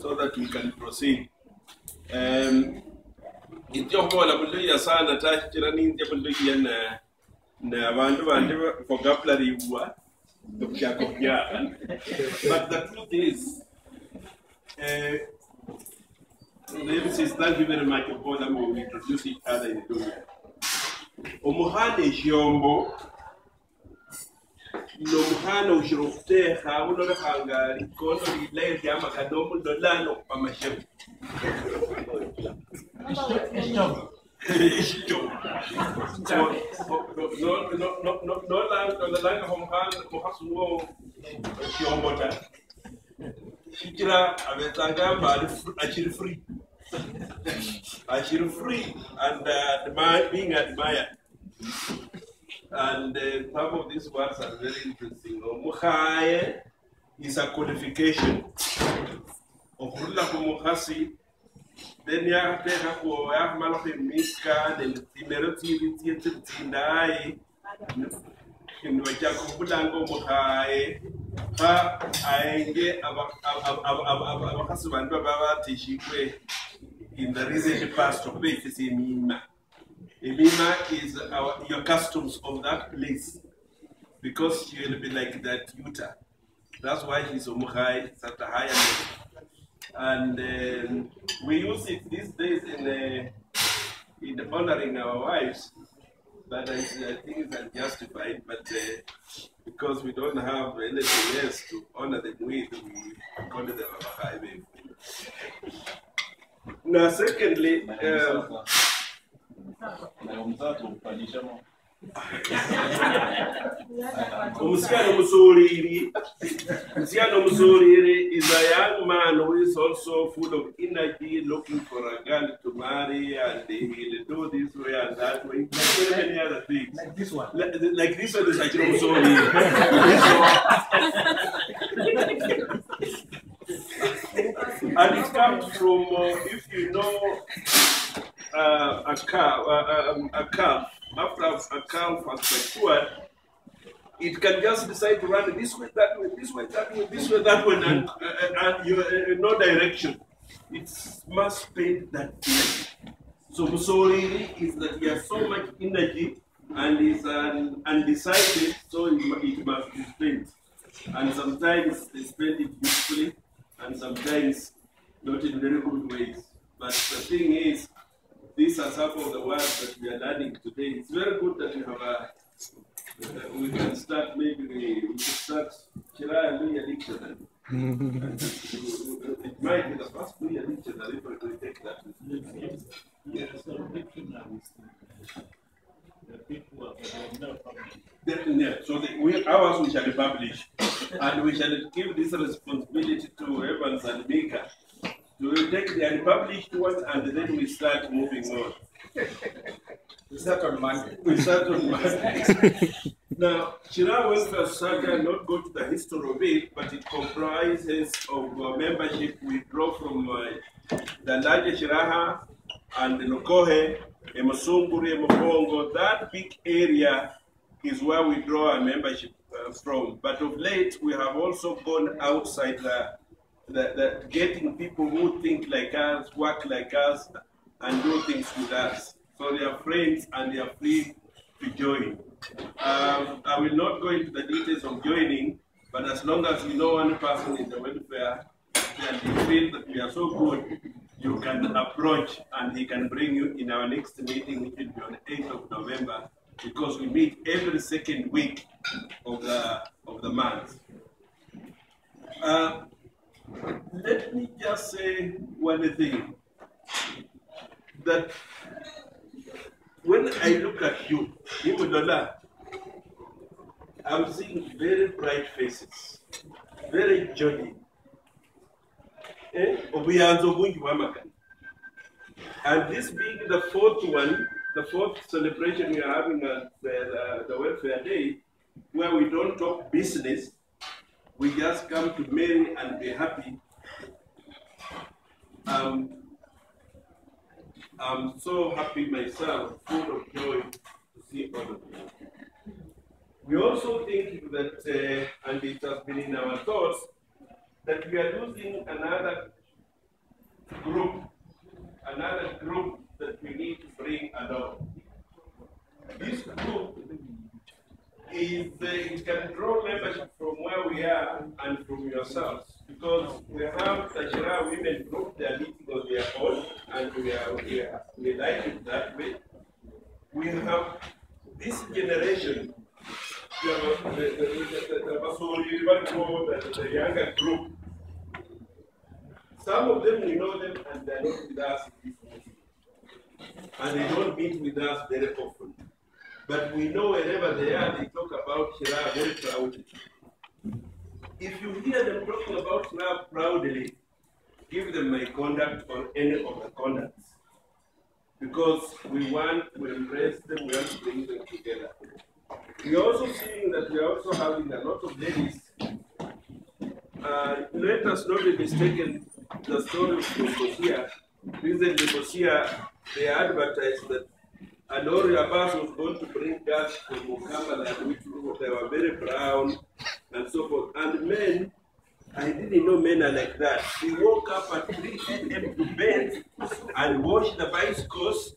so that we can proceed. Um, ityokola buluya sana tachira ninje buluya na na abantu bandi fogapulariwa okyakobyaka but the truth is uh, Mrs. thank you very much for that we introduce each other in Dunya. Omuhana ekyombo nomuhana ushira okuteeka unolekanga likono lilayo lyamagana omulolano okupamashevu nolanga muhasi wo ekyombo ta shikira abetsanga mba achiri free achiri free and uh, being admired and uh, some of these words are very interesting. Omuhaye is a qualification. Okurula kumuhasi, then ya teka ko ya malo ke miska, then timero tiri tiri tindai. Kinu wacha kubulango muhaye. Ha aenge abakasi in the recent past of faith mima. Emima is our, your customs of that place because she will be like that Utah. That's why she's Omuhai, it's at a higher level. And um, we use it these days in, uh, in honoring our wives, but I, I think it's unjustified. But uh, because we don't have anything else to honor them with, we call them Omuhai. Now, secondly, um, Omusiano Musoliri, Omusiano Musoliri is a young man who is also full of energy, looking for a girl to marry, and he will do this way and that way, like so many other things. Like this one. Like, like this one is Achiro Musoliri. and it comes from, uh, if you know, uh, a calf, uh, um, a calf, after a calf has matured, it can just decide to run this way, that way, this way, that way, this way, that way, and, uh, and you uh, no direction. It must spend that energy. So Musolini is that he has so much energy and is um, undecided, so it, it must be spent. And sometimes they spend it usefully, and sometimes not in very good ways. But the thing is, these are some of the words that we are learning today. It's very good that you have a. Uh, we can start maybe we, we could start Shiraha Luhya Dictionary. It might be the first Luhya Dictionary if we take that. Yes. Then, yeah, so the, we, ours we shall publish, and we shall give this responsibility to Evans and Mika. We take the unpublished one and then we start moving on. We start on Monday. We start on Monday. now, Shira Welfare Saga, not go to the history of it, but it comprises of uh, membership we draw from uh, the larger Shiraha and the Lokohe, Emasunguri. That big area is where we draw our membership uh, from. But of late, we have also gone outside the, the, the getting people who think like us, work like us, and do things with us. So they are friends and they are free to join. Um, I will not go into the details of joining, but as long as you know one person in the welfare and you feel that we are so good, you can approach and he can bring you in our next meeting, which will be on the 8th of November, because we meet every second week of the, of the month. Uh, let me just say one thing that when I look at you, I'm seeing very bright faces, very jolly. Eh? And this being the fourth one, the fourth celebration we are having at the, the, the Welfare Day, where we don't talk business, we just come to marry and be happy. Um, I'm so happy myself, full of joy to see all of you. We also think that, uh, and it has been in our thoughts, that we are losing another group another group that we need to bring along. This group is uh, it can draw membership from where we are and from yourselves because we have Tashira women group, they are meeting on their own, and we are, we are, we like it that way. We have this generation, the, the, the, the younger group, some of them we know them and they are not with us and they don't meet with us very often. But we know wherever they are, they talk about Shira very proudly. If you hear them talking about Shira proudly, give them my conduct or any of the contacts. Because we want to embrace them, we want to bring them together. We are also seeing that we are also having a lot of ladies. Uh, let us not be mistaken, the story of Nicosia. Recently, Nicosia, they advertised that and Ori Abbas was going to bring gas from Mukamaland, which they were very and so forth. And men, I didn't know men are like that. They woke up at 3 a.m. to bed and washed the bicycles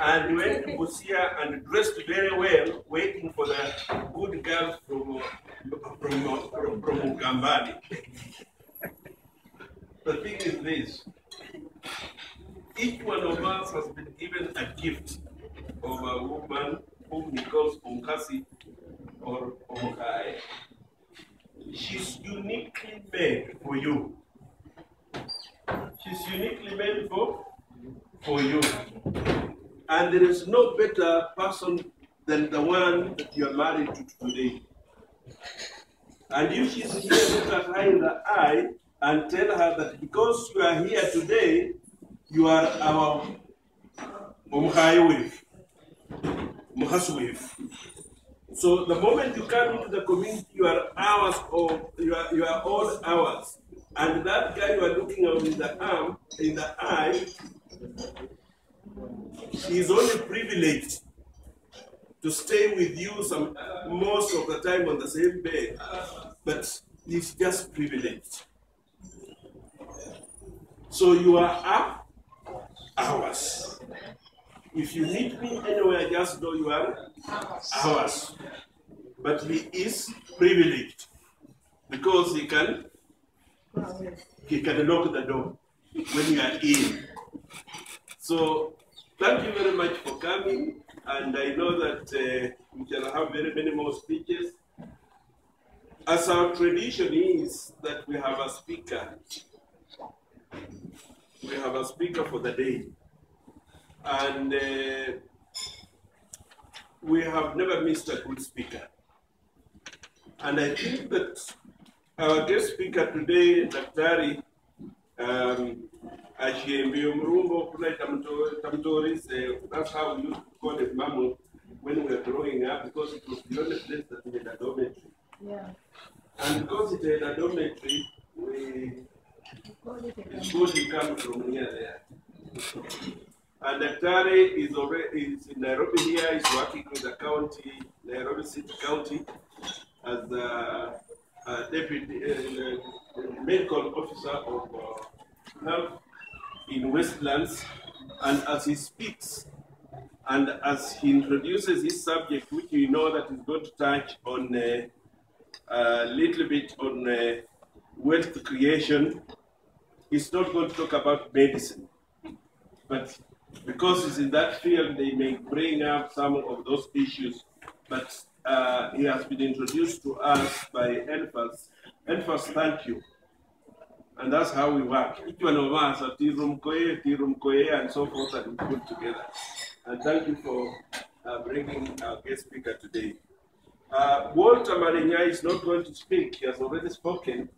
and went to Busia and dressed very well, waiting for the good girls from, from, from, from Mukambani. The thing is this each one of us has been given a gift of a woman whom he calls Unkasi or Omokai. She's uniquely made for you. She's uniquely made for, for you. And there is no better person than the one that you are married to today. And if she's here, look at her in the eye and tell her that because you are here today, you are our Omukai wife. Muhaswif. So the moment you come into the community, you are ours or you are you are all hours, And that guy you are looking at in the arm, in the eye, he is only privileged to stay with you some most of the time on the same bed, but he's just privileged. So you are up ours. If you meet me anywhere, just know you are ours. But he is privileged because he can he can lock the door when you are in. So thank you very much for coming, and I know that uh, we shall have very many more speeches. As our tradition is that we have a speaker. We have a speaker for the day. And uh, we have never missed a good speaker. And I think that our guest speaker today, Daktari um, Ashembi Mrumbo, Tamtoris, uh, that's how we used to call it Mamu when we were growing up because it was the only place that had a dormitory. Yeah. And because it had a dormitory, we, it's good you come from near there. And Daktari is already is in Nairobi here, he's working with the county, Nairobi City County, as a, a deputy uh, medical officer of uh, health in Westlands. And as he speaks, and as he introduces his subject, which you know that is going to touch on uh, a little bit on uh, wealth creation, he's not going to talk about medicine. But because he's in that field, they may bring up some of those issues. But uh, he has been introduced to us by Elfas. Elfas, thank you. And that's how we work. Each one of us at Tirum Koye, Tirum Koye, and so forth, and we put together. And thank you for uh, bringing our guest speaker today. Uh, Walter Marinya is not going to speak, he has already spoken.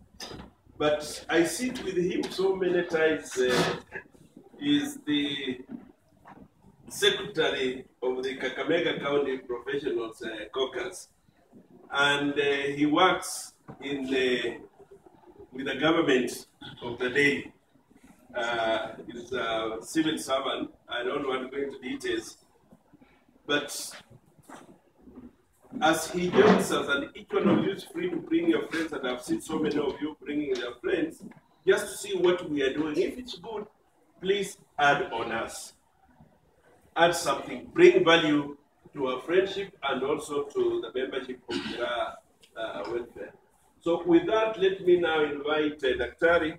But I sit with him so many times. Uh, is the secretary of the Kakamega County Professionals uh, Caucus, and uh, he works in the with the government of the day. Uh, he's a civil servant. I don't want to go into details, but as he joins us, and each one of you is free to bring your friends, and I've seen so many of you bringing their friends, just to see what we are doing. If it's good, please add on us. Add something, bring value to our friendship and also to the membership of Gira uh, Welfare. So with that, let me now invite uh, Daktari.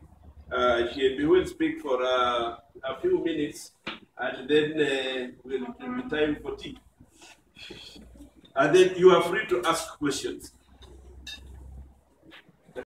Uh, she will speak for uh, a few minutes and then uh, will be time for tea. And then you are free to ask questions.